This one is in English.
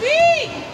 feet.